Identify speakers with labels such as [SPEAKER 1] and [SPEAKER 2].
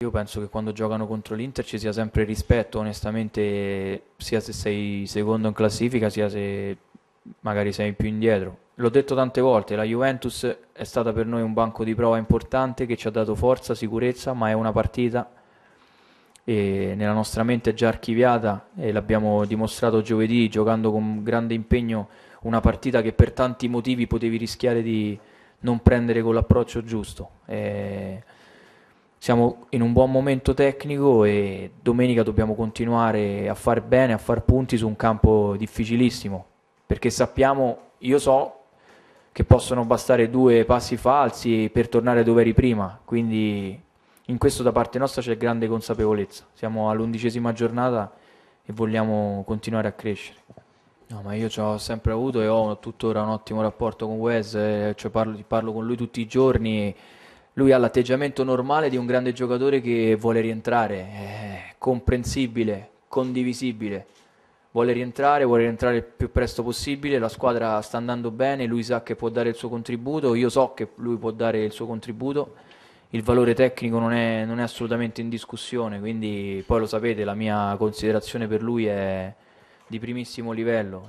[SPEAKER 1] Io penso che quando giocano contro l'Inter ci sia sempre rispetto, onestamente, sia se sei secondo in classifica, sia se magari sei più indietro. L'ho detto tante volte, la Juventus è stata per noi un banco di prova importante che ci ha dato forza, sicurezza, ma è una partita e nella nostra mente è già archiviata e l'abbiamo dimostrato giovedì giocando con grande impegno una partita che per tanti motivi potevi rischiare di non prendere con l'approccio giusto. E siamo in un buon momento tecnico e domenica dobbiamo continuare a far bene, a far punti su un campo difficilissimo, perché sappiamo, io so che possono bastare due passi falsi per tornare dove eri prima, quindi in questo da parte nostra c'è grande consapevolezza. Siamo all'undicesima giornata e vogliamo continuare a crescere. No, ma io ci ho sempre avuto e ho tuttora un ottimo rapporto con Wes, eh, cioè parlo, parlo con lui tutti i giorni. Lui ha l'atteggiamento normale di un grande giocatore che vuole rientrare, è comprensibile, condivisibile. Vuole rientrare, vuole rientrare il più presto possibile, la squadra sta andando bene, lui sa che può dare il suo contributo, io so che lui può dare il suo contributo, il valore tecnico non è, non è assolutamente in discussione, quindi poi lo sapete, la mia considerazione per lui è di primissimo livello.